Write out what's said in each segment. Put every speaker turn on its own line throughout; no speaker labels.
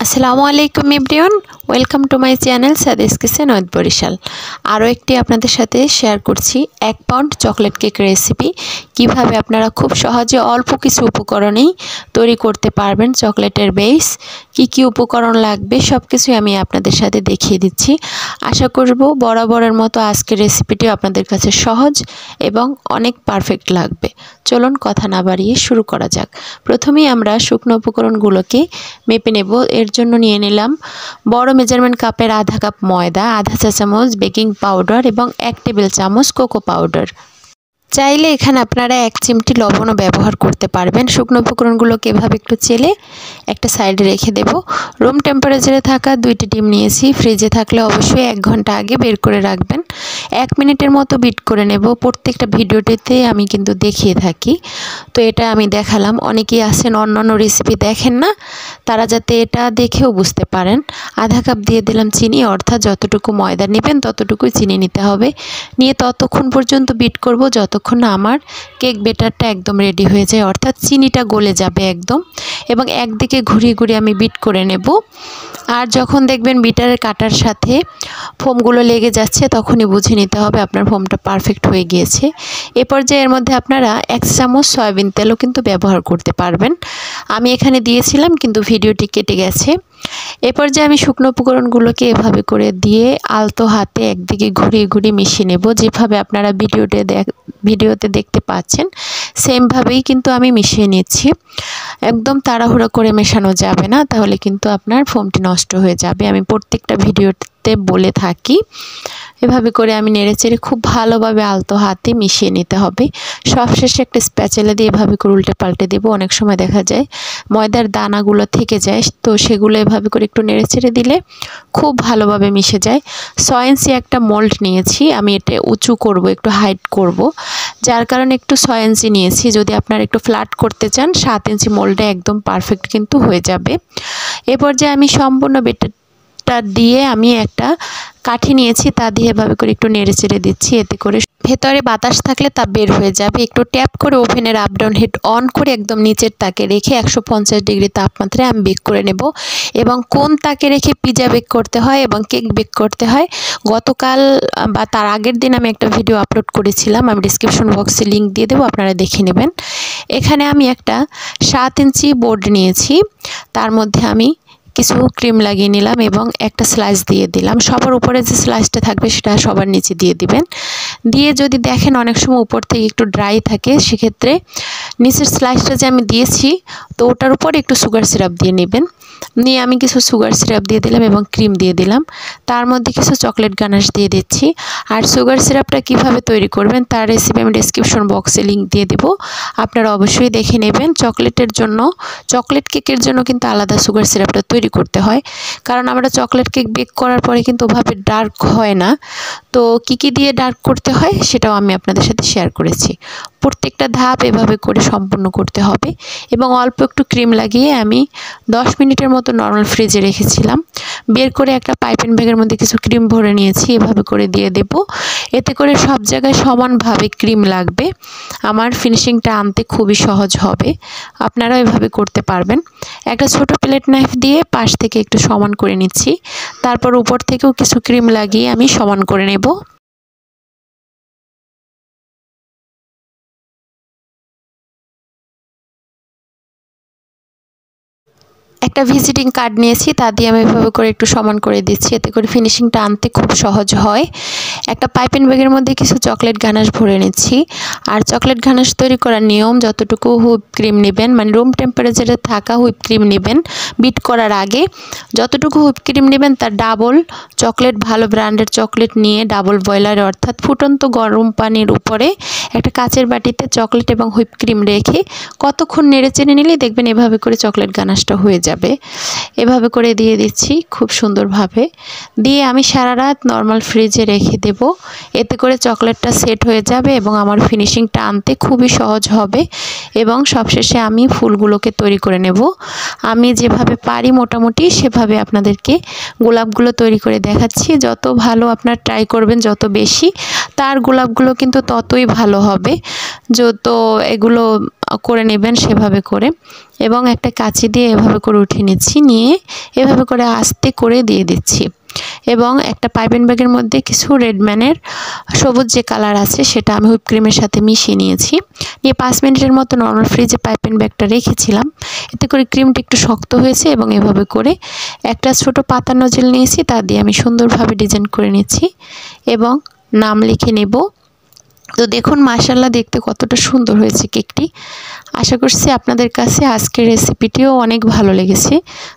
আসসালামু আলাইকুম everyone, welcome to my channel সাদেস kitchen with Barishal. আরও একটি আপনাদের সাথে শেয়ার করছি এক পাউন্ড চকলেট কেক রেসিপি। কীভাবে আপনারা খুব সহজে অল্প কিছু উপকরণেই তৈরি করতে পারবেন চকলেটের বেস, কি কি উপকরণ লাগবে সব কিছুই আমি আপনাদের সাথে দেখিয়ে দিচ্ছি। আশা করব বরাবরের মতো আজকের রেসিপিটিও আপনাদের কাছে সহজ এবং অনেক পারফেক্ট লাগবে। চলুন কথা না বাড়িয়ে শুরু করা যাক। প্রথমেই আমরা শুকনো উপকরণগুলোকে মেপে নেব। এর জন্য নিয়ে নিলাম বড় মেজারমেন্ট কাপের আধা কাপ ময়দা, আধা চা চামচ বেকিং পাউডার এবং এক টেবিল চামচ কোকো পাউডার চাইলে এখানে আপনারা এক চিমটি লবণও ব্যবহার করতে পারবেন। শুকনো উপকরণগুলোকে এভাবে একটু চেলে একটা সাইডে রেখে দেব। রুম টেম্পারেচারে থাকা দুইটি ডিম নিয়েছি। ফ্রিজে থাকলে অবশ্যই এক ঘণ্টা আগে বের করে রাখবেন। এক মিনিটের মতো বিট করে নেব। প্রত্যেকটা ভিডিওটিতে আমি কিন্তু দেখিয়ে থাকি। তো এটা আমি দেখালাম। অনেকেই আসেন অন্য অন্য রেসিপি দেখেন না। তারা যাতে এটা দেখেও বুঝতে পারেন। আধা কাপ দিয়ে দিলাম চিনি। অর্থাৎ যতটুকু ময়দা নেবেন ততটুকুই চিনি নিতে হবে। নিয়ে ততক্ষণ পর্যন্ত বিট করব। যতক্ষণ না আমার কেক বেটারটা একদম রেডি হয়ে যায়, অর্থাৎ চিনিটা গলে যাবে একদম। এবং একদিকে ঘুরিয়ে ঘুরিয়ে আমি বিট করে নেব। আর যখন দেখবেন বিটারের কাটার সাথে ফোমগুলো লেগে যাচ্ছে, তখনই বুঝে নিতে হবে আপনার ফোমটা পারফেক্ট হয়ে গিয়েছে। এ পর্যায়ে এর মধ্যে আপনারা এক চামচ সয়াবিন তেলও কিন্তু ব্যবহার করতে পারবেন। আমি এখানে দিয়েছিলাম, কিন্তু ভিডিওটি কেটে গেছে। এরপর যে আমি শুকনো উপকরণগুলোকে এভাবে করে দিয়ে আলতো হাতে একদিকে ঘুরিয়ে ঘুরিয়ে মিশিয়ে নেব। যেভাবে আপনারা ভিডিওতে দেখ, ভিডিওতে দেখতে পাচ্ছেন সেমভাবেই কিন্তু আমি মিশিয়ে নিচ্ছি একদম তাড়াহুড়ো করে মেশানো যাবে না, তাহলে কিন্তু আপনার ফোমটি নষ্ট হয়ে যাবে। আমি প্রত্যেকটা ভিডিওতে বলে থাকি, এভাবে করে আমি নেড়েচেড়ে খুব ভালোভাবে আলতো হাতে মিশিয়ে নিতে হবে। সবশেষে একটা স্প্যাচেলা দিয়ে এভাবে করে উল্টে পাল্টে দেবো। অনেক সময় দেখা যায় ময়দার দানাগুলো থেকে যায়, তো সেগুলো এভাবে করে একটু নেড়েচেড়ে দিলে খুব ভালোভাবে মিশে যায়। ইঞ্চি একটা মোল্ড নিয়েছি, আমি এটা উঁচু করব, একটু হাইট করব। যার কারণে একটু ছয় ইঞ্চি নিয়েছি। যদি আপনার একটু ফ্ল্যাট করতে চান, সাত ইঞ্চি মোল্ডে একদম পারফেক্ট কিন্তু হয়ে যাবে। এ পর্যায়ে আমি সম্পূর্ণ বেটার দিয়ে আমি একটা কাঠি নিয়েছি, তা দিয়ে এভাবে করে একটু নেড়ে চেড়ে দিচ্ছি। এতে করে ভেতরে বাতাস থাকলে তা বের হয়ে যাবে। একটু ট্যাপ করে ওভেনের আপ ডাউন হিট অন করে একদম নিচের তাকে রেখে একশো পঞ্চাশ ডিগ্রি তাপমাত্রায় আমি বেক করে নেব এবং কোন তাকে রেখে পিজা বেক করতে হয় এবং কেক বেক করতে হয়, গতকাল, বা তার আগের দিন আমি একটা ভিডিও আপলোড করেছিলাম, আমি ডিসক্রিপশন বক্সে লিঙ্ক দিয়ে দেবো, আপনারা দেখে নেবেন। এখানে আমি একটা সাত ইঞ্চি বোর্ড নিয়েছি, তার মধ্যে আমি কিছু ক্রিম লাগিয়ে নিলাম এবং একটা স্লাইস দিয়ে দিলাম। সবার উপরে যে স্লাইসটা থাকবে সেটা সবার নিচে দিয়ে দিবেন। দিয়ে যদি দেখেন অনেক সময় উপর থেকে একটু ড্রাই থাকে, সেক্ষেত্রে নিচের স্লাইসটা যে আমি দিয়েছি, তো ওটার উপর একটু সুগার সিরাপ দিয়ে নেবেন। নিয়ে আমি কিছু সুগার সিরাপ দিয়ে দিলাম এবং ক্রিম দিয়ে দিলাম। তার মধ্যে কিছু চকলেট গানাশ দিয়ে দিচ্ছি। আর সুগার সিরাপটা কীভাবে তৈরি করবেন তার রেসিপি আমি ডিসক্রিপশন বক্সে লিঙ্ক দিয়ে দেব। আপনারা অবশ্যই দেখে নেবেন। চকলেটের জন্য চকলেট কেকের জন্য কিন্তু আলাদা সুগার সিরাপটা তৈরি করতে হয়। কারণ আমরা চকলেট কেক বেক করার পরে কিন্তু ওভাবে ডার্ক হয় না। তো কি কি দিয়ে ডার্ক করতে হয় সেটাও আমি আপনাদের সাথে শেয়ার করেছি। প্রত্যেকটা ধাপ এভাবে করে সম্পূর্ণ করতে হবে এবং অল্প একটু ক্রিম লাগিয়ে আমি 10 মিনিটের মতো নর্মাল ফ্রিজে রেখেছিলাম। বের করে একটা পাইপেন ব্যাগের মধ্যে কিছু ক্রিম ভরে নিয়েছি, এভাবে করে দিয়ে দেব। এতে করে সব জায়গায় সমানভাবে ক্রিম লাগবে। আমার ফিনিশিংটা আনতে খুবই সহজ হবে। আপনারা এভাবে করতে পারবেন। একটা ছোট প্লেট নাইফ দিয়ে পাশ থেকে একটু সমান করে নিচ্ছি। তারপর উপর থেকেও কিছু ক্রিম লাগিয়ে আমি সমান করে নেব। と？একটা ভিজিটিং কার্ড নিয়েছি, তা দিয়ে আমি এভাবে করে একটু সমান করে দিচ্ছি। এতে করে ফিনিশিংটা আনতে খুব সহজ হয়। একটা পাইপিং ব্যাগের মধ্যে কিছু চকলেট ঘানাশ ভরে নিচ্ছি। আর চকলেট ঘানাশ তৈরি করার নিয়ম, যতটুকু হুইপ ক্রিম নেবেন মানে রুম টেম্পারেচারে থাকা হুইপ ক্রিম নেবেন বিট করার আগে, যতটুকু হুইপ ক্রিম নেবেন, তার ডাবল চকলেট ভালো ব্র্যান্ডের চকলেট নিয়ে ডাবল বয়লার অর্থাৎ ফুটন্ত গরম পানির উপরে একটা কাচের বাটিতে চকলেট এবং হুইপ ক্রিম রেখে, কতক্ষণ নেড়ে চেড়ে নিলেই দেখবেন এভাবে করে চকলেট গানাশটা হয়ে যাবে। যাবে এভাবে করে দিয়ে দিচ্ছি খুব সুন্দরভাবে। দিয়ে আমি সারা রাত নর্মাল ফ্রিজে রেখে দেব। এতে করে চকলেটটা সেট হয়ে যাবে এবং আমার ফিনিশিংটা আনতে খুবই সহজ হবে এবং সবশেষে আমি ফুলগুলোকে তৈরি করে নেব। আমি যেভাবে পারি মোটামুটি সেভাবে আপনাদেরকে গোলাপগুলো তৈরি করে দেখাচ্ছি। যত ভালো আপনার ট্রাই করবেন, যত বেশি, তার গোলাপগুলো কিন্তু ততই ভালো হবে। যত এগুলো করে নেবেন সেভাবে করে। এবং একটা কাঁচি দিয়ে এভাবে করে উঠিয়ে নিচ্ছি, নিয়ে এভাবে করে আস্তে করে দিয়ে দিচ্ছি। এবং একটা পাইপেন ব্যাগের মধ্যে কিছু রেডম্যানের সবুজ যে কালার আছে সেটা আমি হুইপ ক্রিমের সাথে মিশিয়ে নিয়েছি। নিয়ে পাঁচ মিনিটের মতো নর্মাল ফ্রিজে পাইপেন ব্যাগটা রেখেছিলাম। এতে করে ক্রিমটা একটু শক্ত হয়েছে এবং এভাবে করে একটা ছোট পাতা নজেল নিয়েছি, তা দিয়ে আমি সুন্দরভাবে ডিজাইন করে নিচ্ছি। এবং নাম লিখে নেব তো দেখুন মাশাল্লাহ দেখতে কতটা সুন্দর হয়েছে কেকটি। আশা করছি আপনাদের কাছে আজকের রেসিপিটিও অনেক ভালো লেগেছে।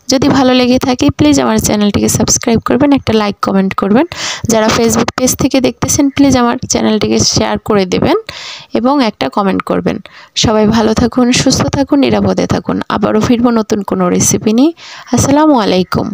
যদি ভালো লেগে থাকে প্লিজ আমার চ্যানেলটিকে সাবস্ক্রাইব করবেন, একটা লাইক কমেন্ট করবেন। যারা ফেসবুক পেজ থেকে দেখতেছেন প্লিজ আমার চ্যানেলটিকে শেয়ার করে দেবেন এবং একটা কমেন্ট করবেন। সবাই ভালো থাকুন, সুস্থ থাকুন, নিরাপদে থাকুন। আবারও ফিরবো নতুন কোনো রেসিপি নিয়ে। আসসালামু আলাইকুম।